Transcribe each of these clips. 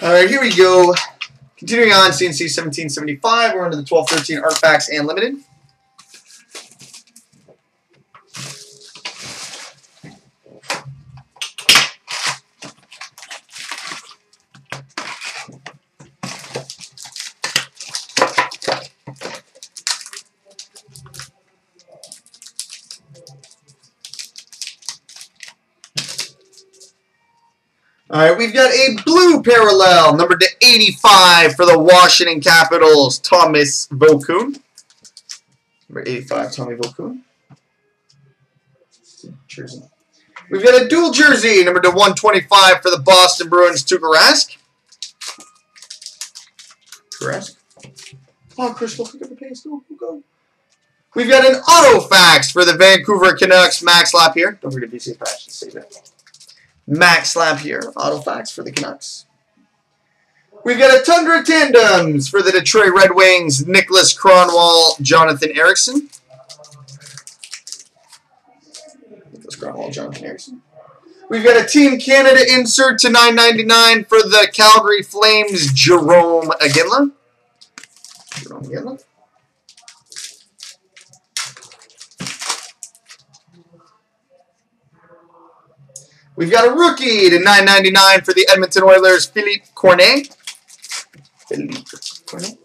All right, here we go. Continuing on, CNC 1775. We're under the 1213 Artifacts and Limited. All right, we've got a blue parallel, number to 85 for the Washington Capitals, Thomas Vokoun. Number 85, Tommy Vokoun. Jersey. We've got a dual jersey, number to 125 for the Boston Bruins, Tuukka Rask. Rask. Oh, Chris, look at the pace. Go, go. We've got an Auto-Facts for the Vancouver Canucks, Max Lapierre. Don't forget VC patch to save it. Max Lapierre, Auto-Facts for the Canucks. We've got a Tundra Tandems for the Detroit Red Wings, Niklas Kronwall, Jonathan Ericsson. Niklas Kronwall, Jonathan Ericsson. We've got a Team Canada insert to 9.99 for the Calgary Flames, Jarome Iginla. Jarome Iginla. We've got a rookie to 9.99 for the Edmonton Oilers, Philippe Cornet. Philippe Cornet.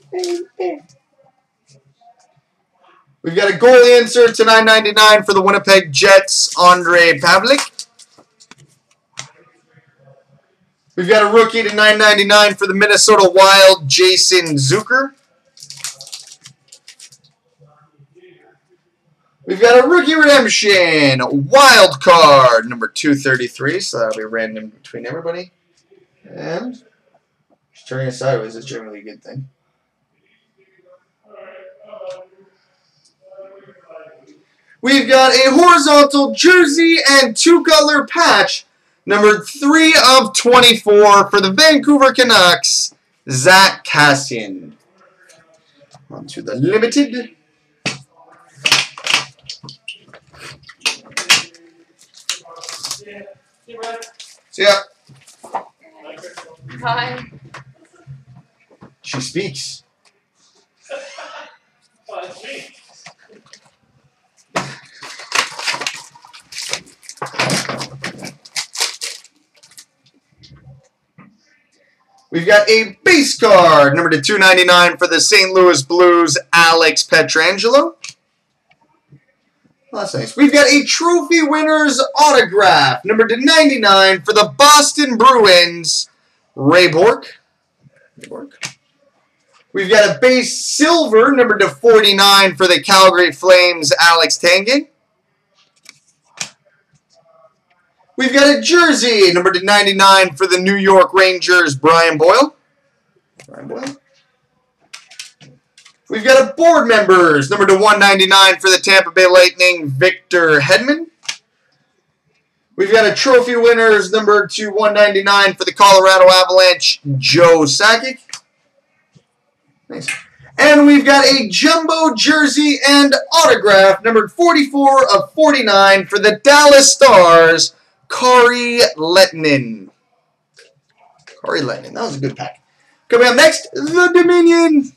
We've got a goalie insert to 9.99 for the Winnipeg Jets, Ondrej Pavelec. We've got a rookie to 9.99 for the Minnesota Wild, Jason Zucker. We've got a rookie redemption, wild card, number 233, so that'll be random between everybody. And just turning it sideways is generally a good thing. We've got a horizontal jersey and two-color patch, number 3 of 24 for the Vancouver Canucks, Zack Kassian. On to the limited. See ya. Hi. She speaks. We've got a base card, number to 299 for the St. Louis Blues, Alex Pietrangelo. that's nice. We've got a trophy winner's autograph, number to 99 for the Boston Bruins, Ray Bourque. Ray Bourque. We've got a base silver, number to 49 for the Calgary Flames, Alex Tanguay. We've got a jersey, number to 99 for the New York Rangers, Brian Boyle. Brian Boyle. We've got a board members, number to 199 for the Tampa Bay Lightning, Victor Hedman. We've got a trophy winners, number to 199 for the Colorado Avalanche, Joe Sakic. Nice. And we've got a jumbo jersey and autograph, numbered 44 of 49 for the Dallas Stars, Kari Lehtonen. Kari Lehtonen. That was a good pack. Coming up next, the Dominion.